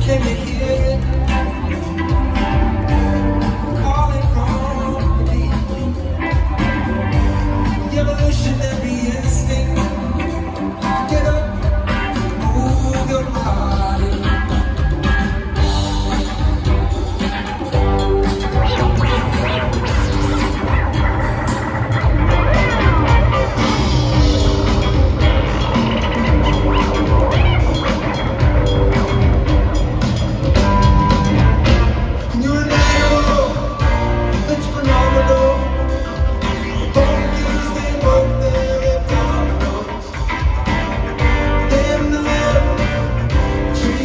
came to hear it.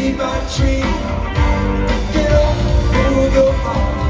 tree by tree. Get up, move your heart.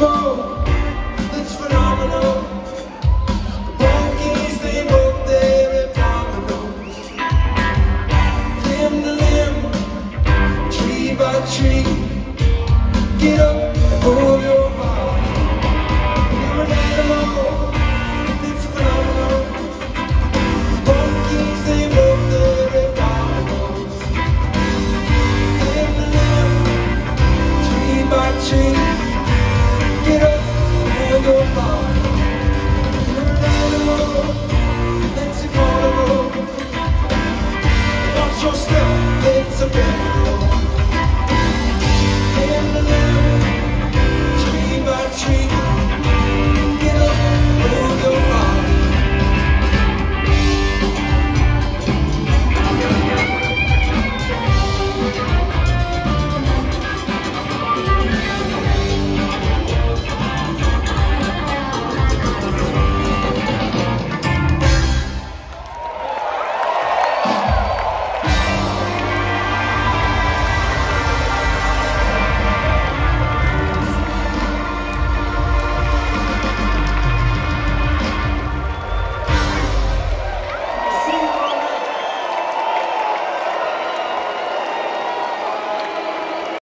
It's phenomenal. The they their. Limb to limb, tree by tree. Get up and people.